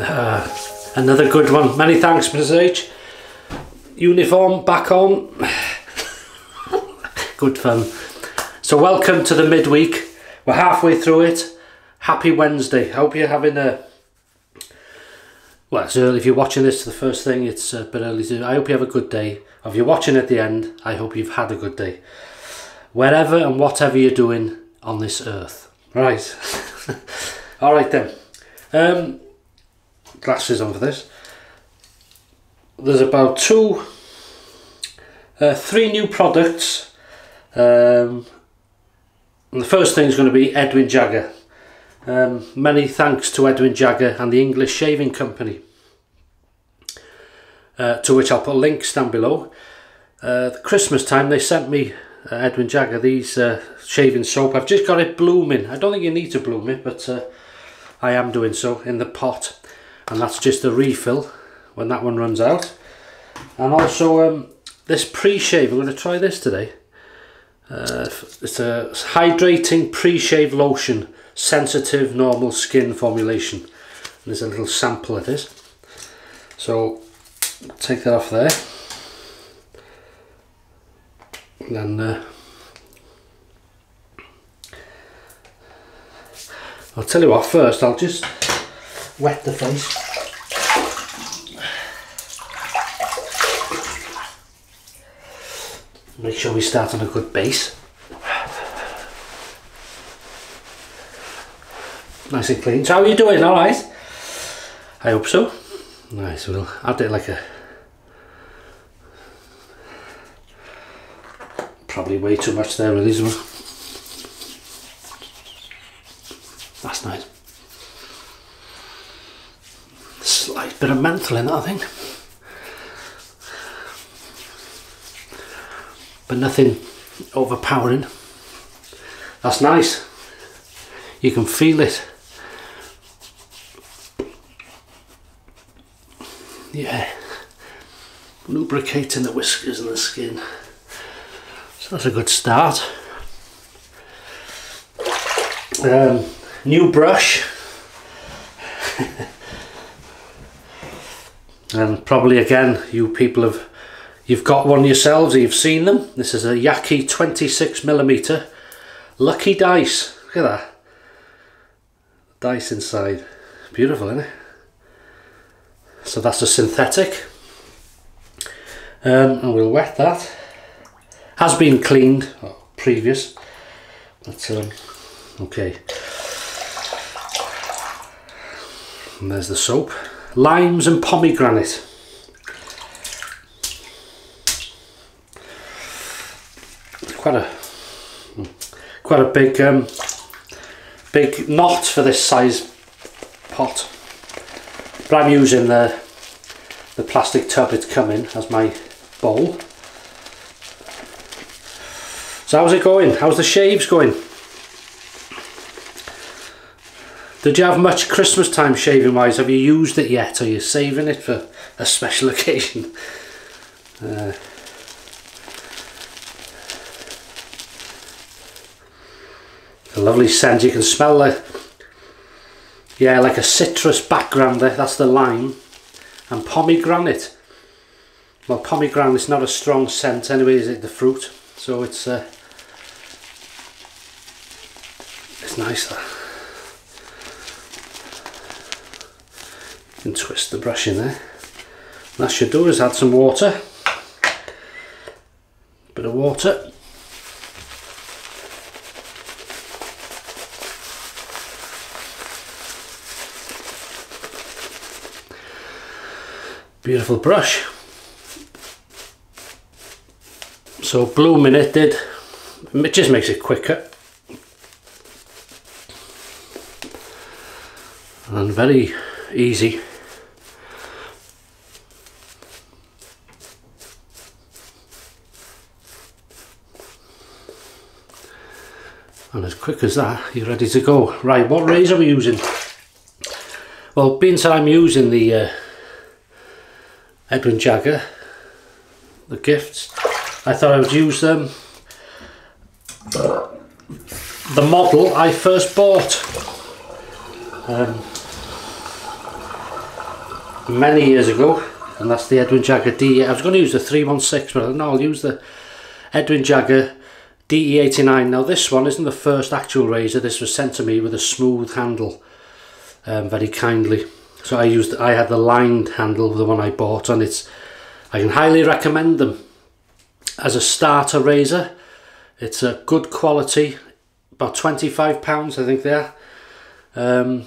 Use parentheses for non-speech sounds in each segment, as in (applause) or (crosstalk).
Uh, another good one. Many thanks, Mrs. H. Uniform back on. (laughs) good fun. So welcome to the midweek. We're halfway through it. Happy Wednesday. Hope you're having a well, it's early. If you're watching this, the first thing, it's a bit early. To, I hope you have a good day. If you're watching at the end, I hope you've had a good day. Wherever and whatever you're doing on this earth. Right. (laughs) All right then. Um, glasses on for this. There's about two, uh, three new products. Um, the first thing is going to be Edwin Jagger. Um, many thanks to Edwin Jagger and the English Shaving Company, uh, to which I'll put links down below. Uh, Christmas time they sent me uh, Edwin Jagger these uh, shaving soap. I've just got it blooming. I don't think you need to bloom it, but uh, I am doing so in the pot, and that's just a refill when that one runs out. And also um, this pre-shave. I'm going to try this today. Uh, it's a hydrating pre-shave lotion sensitive normal skin formulation. And there's a little sample of this. So take that off there. And then uh, I'll tell you what first I'll just wet the face. Make sure we start on a good base. nice and clean. So how are you doing? All right? I hope so. Nice. We'll add it like a probably way too much there, Elizabeth. That's nice. Slight bit of menthol in that, I think. But nothing overpowering. That's nice. You can feel it. yeah, lubricating the whiskers and the skin. So that's a good start. Um, new brush. And probably again, you people have, you've got one yourselves, you've seen them. This is a Yaqi 26 millimeter Lucky Dice. Look at that. Dice inside. Beautiful, isn't it? so that's a synthetic um, and we'll wet that has been cleaned previous um, okay and there's the soap limes and pomegranate quite a quite a big um, big knot for this size pot but I'm using the, the plastic tub it's come in as my bowl. So how's it going? How's the shaves going? Did you have much Christmas time shaving wise? Have you used it yet? Are you saving it for a special (laughs) occasion? Uh, a lovely scent. You can smell the yeah, like a citrus background there, that's the lime. And pomegranate. Well, pomegranate is not a strong scent anyway, is it, the fruit? So it's, uh, it's nice that. Can twist the brush in there. And that should do is add some water. Bit of water. Beautiful brush. So blooming it did, it just makes it quicker. And very easy. Quick as that, you're ready to go. Right, what razor are we using? Well, being that I'm using the uh, Edwin Jagger, the gifts. I thought I would use them. The model I first bought. Um, many years ago and that's the Edwin Jagger D. I was going to use the 316 but no I'll use the Edwin Jagger DE89. Now this one isn't the first actual razor, this was sent to me with a smooth handle um, very kindly. So I used, I had the lined handle, the one I bought and it's, I can highly recommend them as a starter razor. It's a good quality, about 25 pounds I think they are. Um,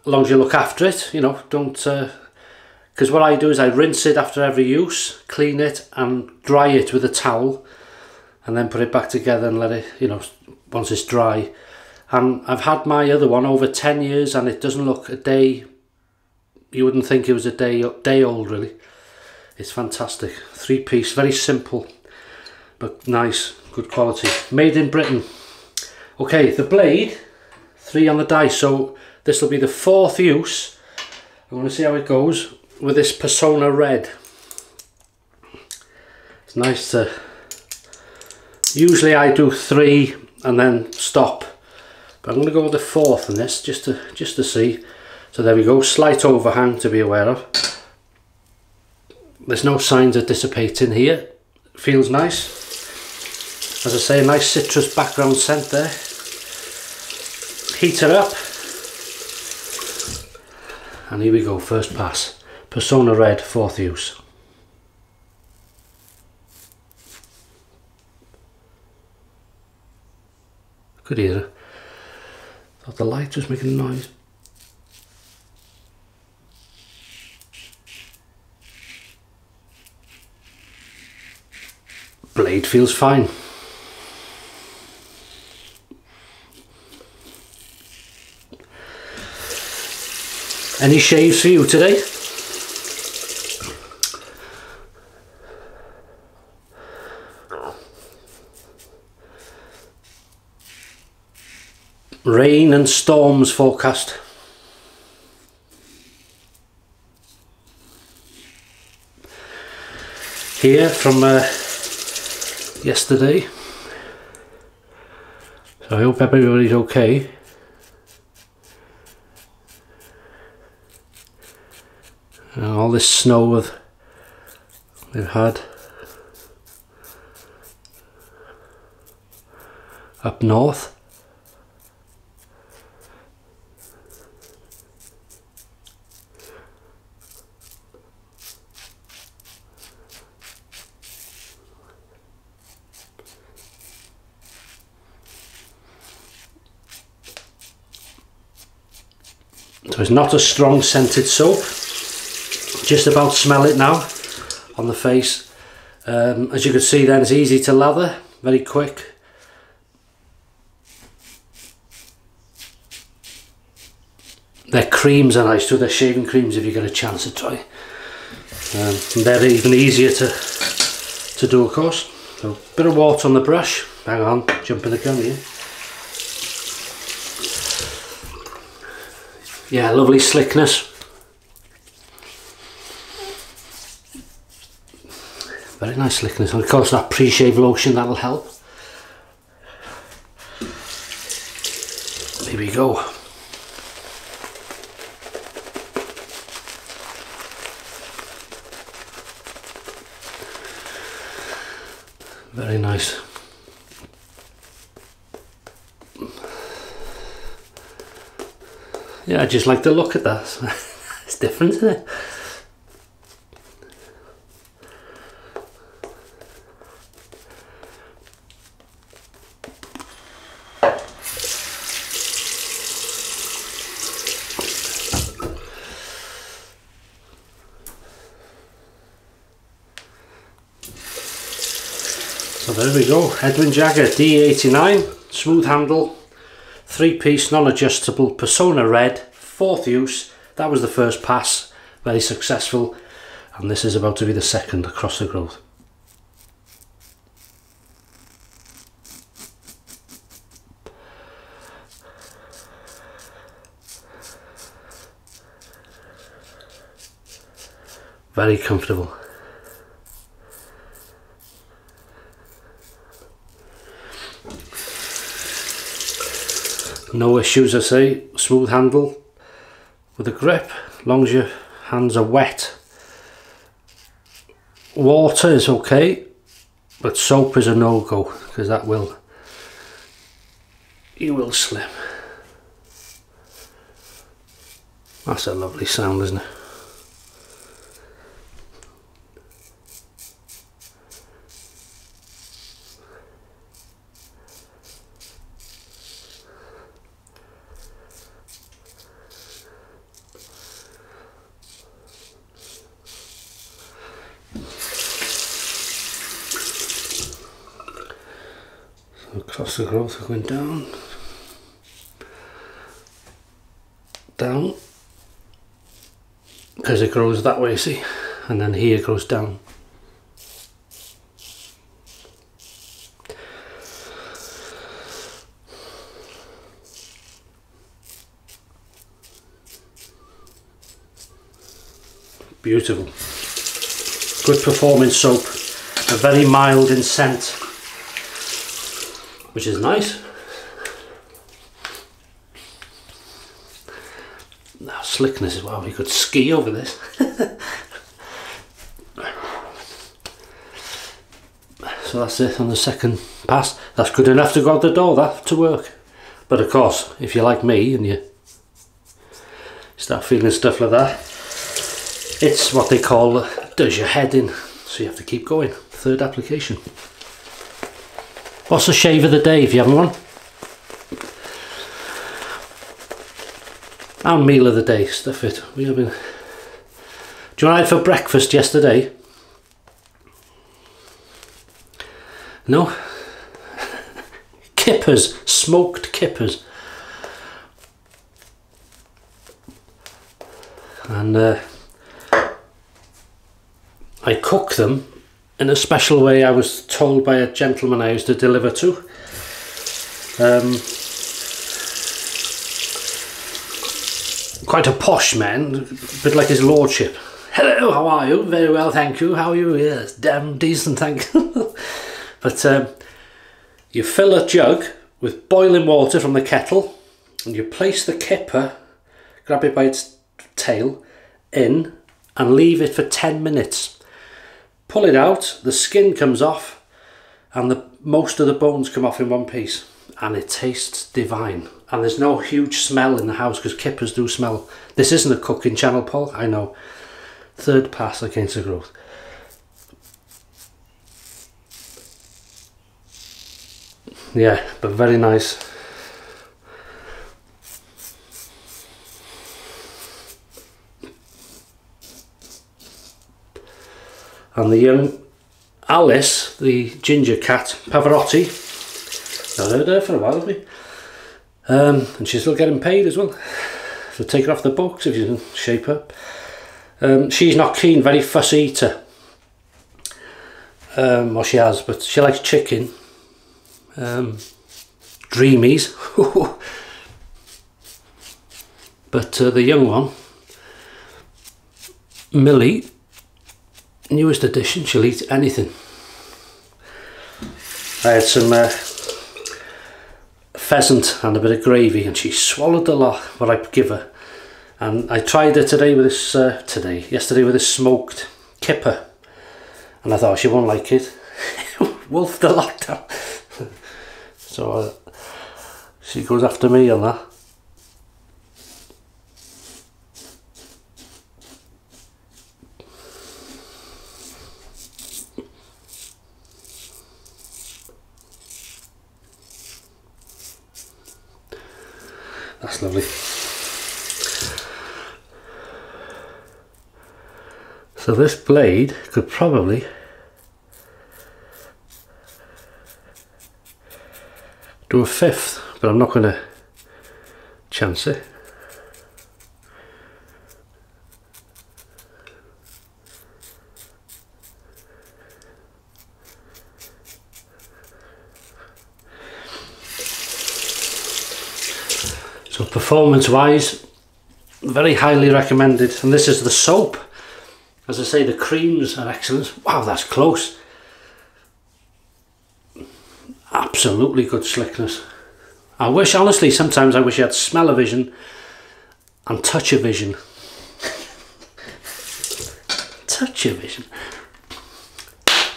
as long as you look after it, you know, don't, because uh, what I do is I rinse it after every use, clean it and dry it with a towel and then put it back together and let it, you know, once it's dry. And I've had my other one over 10 years and it doesn't look a day, you wouldn't think it was a day, day old really. It's fantastic. Three piece, very simple, but nice, good quality. Made in Britain. Okay, the blade, three on the dice. So this will be the fourth use. I'm going to see how it goes with this Personna Red. It's nice to Usually I do three and then stop. But I'm going to go with the fourth in this just to just to see. So there we go, slight overhang to be aware of. There's no signs of dissipating here. Feels nice. As I say, a nice citrus background scent there. Heat it up. And here we go, first pass. Personna Red, fourth use. Could hear it. Thought the light was making a noise. Blade feels fine. Any shaves for you today? Rain and storms forecast. Here from uh, yesterday. So I hope everybody's okay. And all this snow they've had up north. It's not a strong scented soap. Just about smell it now on the face. Um, as you can see then it's easy to lather, very quick. Their creams are nice too, their shaving creams if you get a chance to try. Um, they're even easier to to do of course. So bit of water on the brush, hang on, jumping the gun here. Yeah, lovely slickness. Very nice slickness. And of course that pre-shave lotion, that'll help. Here we go. Very nice. yeah, I just like the look at that. (laughs) it's different, isn't it? So there we go, Edwin Jagger D89, smooth handle, three piece non-adjustable Personna Red, fourth use, that was the first pass, very successful, and this is about to be the second across the growth. Very comfortable. no issues I say. Smooth handle with a grip as long as your hands are wet. Water is okay, but soap is a no-go because that will, you will slip. That's a lovely sound, isn't it? Growth going down. Down. Because it grows that way see? And then here goes down. Beautiful. Good performing soap. A very mild in scent which is nice. Now slickness as well, we could ski over this. (laughs) so that's it on the second pass. That's good enough to go out the door, that, to work. But of course, if you're like me and you start feeling stuff like that, it's what they call uh, does your head in. So you have to keep going. Third application. What's the shave of the day if you haven't one? And meal of the day, stuff it. We have been. Do you want for breakfast yesterday? No? (laughs) kippers, smoked kippers. And uh, I cook them in a special way I was told by a gentleman I used to deliver to. Um, quite a posh man, a bit like his lordship. Hello, how are you? Very well, thank you. How are you? Yes, damn decent, thank (laughs) you. but um, you fill a jug with boiling water from the kettle and you place the kipper, grab it by its tail, in and leave it for 10 minutes pull it out, the skin comes off, and the most of the bones come off in one piece. And it tastes divine. And there's no huge smell in the house because kippers do smell. This isn't a cooking channel, Paul, I know. Third pass against the growth. Yeah, but very nice. And the young Alice, the ginger cat, Pavarotti. I've heard her for a while, we? Um, and she's still getting paid as well. So take her off the books if you can shape her. Um, she's not keen, very fussy eater. Um, well, she has, but she likes chicken. Um, dreamies. (laughs) but uh, the young one, Millie, newest edition, she'll eat anything. I had some uh, pheasant and a bit of gravy and she swallowed a lot what I give her. And I tried it today with this, uh, today, yesterday with this smoked kipper. And I thought she won't like it. (laughs) Wolfed the down. (laughs) so uh, she goes after me on that. Lovely. So this blade could probably do a fifth, but I'm not going to chance it. So performance wise, very highly recommended. And this is the soap. As I say, the creams are excellent. Wow, that's close. Absolutely good slickness. I wish, honestly, sometimes I wish you had smell-o-vision and touch-o-vision. such (laughs) a vision.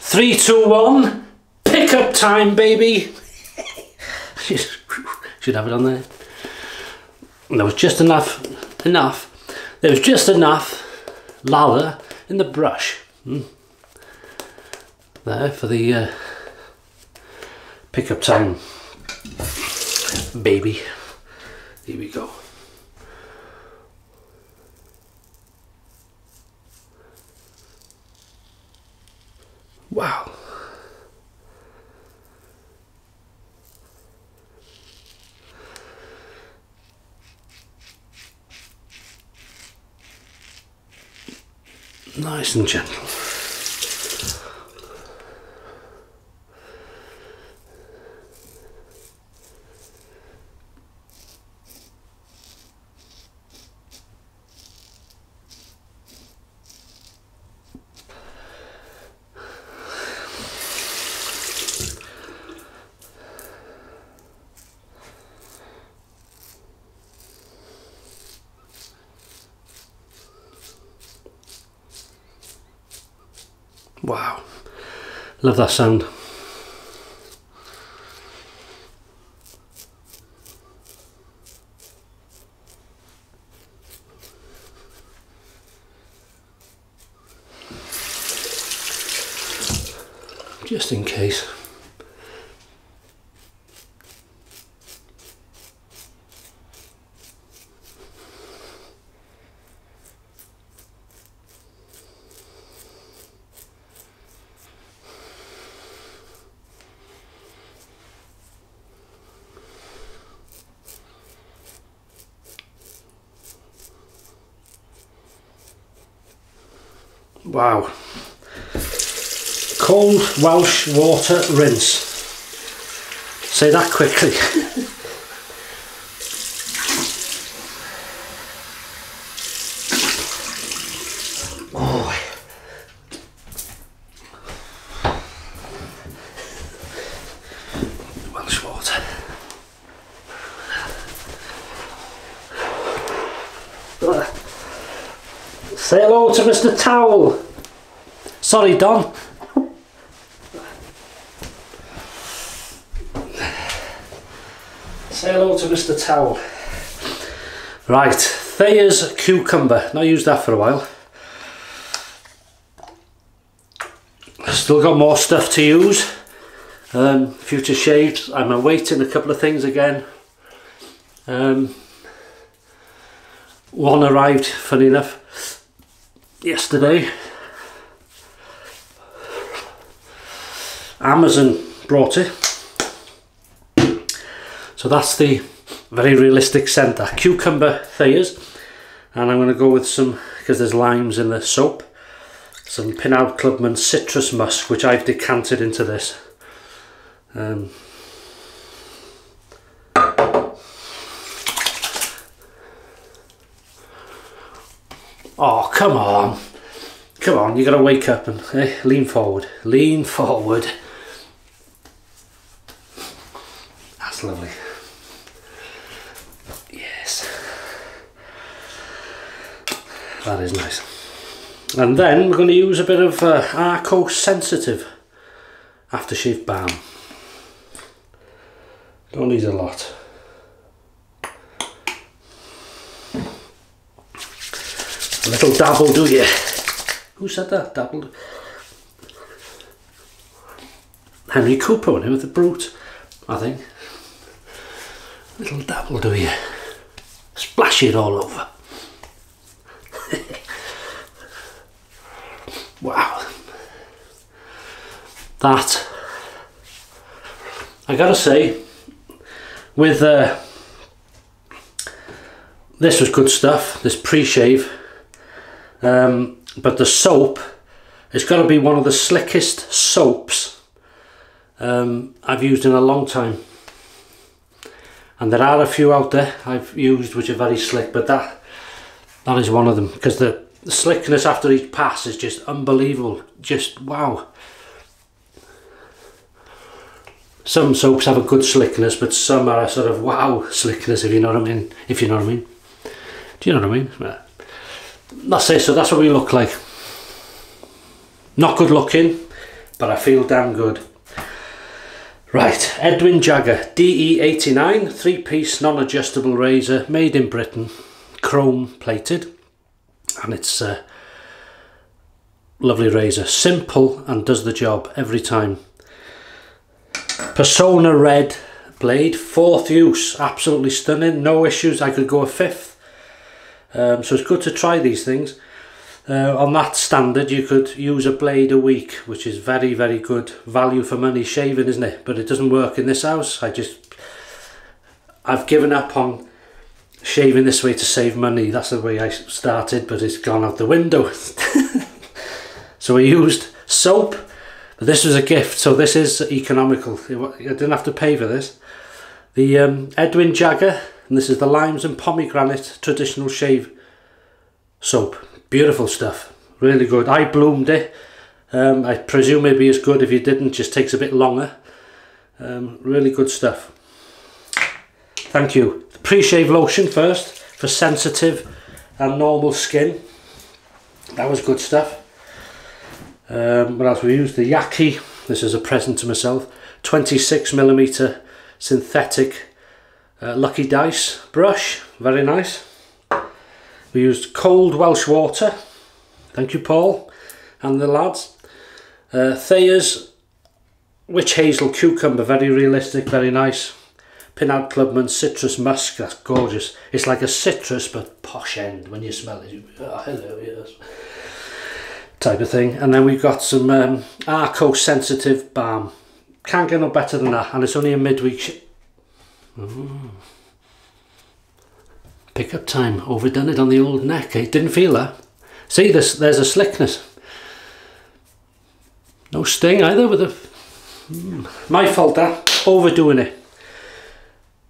Three, two, one. Pickup time, baby. (laughs) Should have it on there. And there was just enough, enough. There was just enough lather in the brush. Mm. There for the uh, pickup time, baby. Here we go. Wow. Nice and gentle. Wow. That sound. Just in case. Wow. Cold Welsh water rinse. Say that quickly. (laughs) oh. Welsh water. Say hello to Mr. Towel. Sorry, Don. Say hello to Mr. Towel. Right, Thayer's cucumber. Not used that for a while. Still got more stuff to use. Um, future shades. I'm awaiting a couple of things again. Um, one arrived, funny enough, yesterday. Amazon brought it. So that's the very realistic scent centre. Cucumber Thayers. And I'm going to go with some, because there's limes in the soap, some Pinaud Clubman Citrus Musk, which I've decanted into this. Um, oh, come on. Come on, you got to wake up and eh, lean forward. Lean forward. Lovely. Yes. That is nice. And then we're going to use a bit of uh, Arko Sensitive aftershave balm. Don't need a lot. A little dabble, do you? Who said that? Dabbled? Henry Cooper with the Brut, I think. Little dabble, do you? Splash it all over. (laughs) wow. That, I gotta say, with uh, this was good stuff, this pre-shave, um, but the soap, it's got to be one of the slickest soaps um, I've used in a long time and there are a few out there I've used which are very slick but that that is one of them because the, slickness after each pass is just unbelievable. Just wow. Some soaps have a good slickness but some are a sort of wow slickness if you know what I mean if you know what I mean. Do you know what I mean? That's it so that's what we look like. Not good looking, but I feel damn good. Right, Edwin Jagger DE89 three-piece non-adjustable razor made in Britain, chrome plated, and it's a lovely razor, simple and does the job every time. Personna Red blade, fourth use, absolutely stunning, no issues, I could go a fifth. Um, so it's good to try these things. Uh, on that standard you could use a blade a week which is very very good value for money shaving isn't it? But it doesn't work in this house. I just I've given up on shaving this way to save money. That's the way I started but it's gone out the window. (laughs) So I used soap. This was a gift so this is economical. I didn't have to pay for this. The um, Edwin Jagger and this is the limes and pomegranate traditional shave soap Beautiful stuff. Really good. I bloomed it. Um, I presume it'd be as good if you didn't. Just takes a bit longer. Um, really good stuff. Thank you. Pre-shave lotion first for sensitive and normal skin. That was good stuff. Um, what else we used? The Yaqi. This is a present to myself. 26 millimeter synthetic uh, Lucky Dice brush. Very nice. We used cold Welsh water. Thank you, Paul and the lads. Uh, Thayer's Witch Hazel Cucumber, very realistic, very nice. Pinaud Clubman Citrus Musk, that's gorgeous. It's like a citrus but posh end when you smell it. Oh, hello, yes. Type of thing. And then we've got some um, Arko Sensitive Balm. Can't get no better than that. And it's only a midweek. Mm pickup time. Overdone it on the old neck. I didn't feel that. See, this, there's a slickness. No sting either with a... Hmm, my fault that. Overdoing it.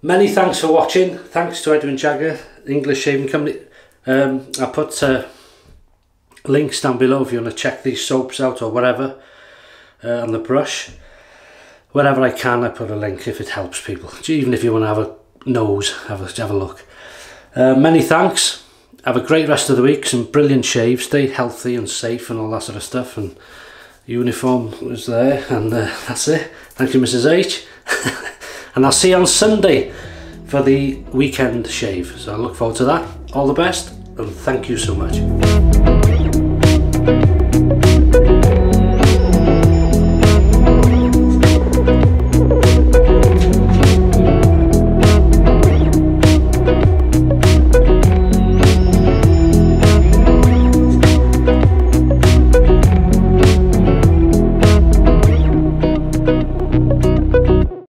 Many thanks for watching. Thanks to Edwin Jagger, English Shaving Company. Um, I put uh, links down below if you want to check these soaps out or whatever. Uh, on the brush. Wherever I can, I put a link if it helps people. Even if you want to have a nose, have a, have a look. Uh, many thanks. Have a great rest of the week. Some brilliant shaves. Stay healthy and safe and all that sort of stuff. And uniform was there. And uh, that's it. Thank you, Mrs. H. (laughs) and I'll see you on Sunday for the weekend shave. So I look forward to that. All the best and thank you so much.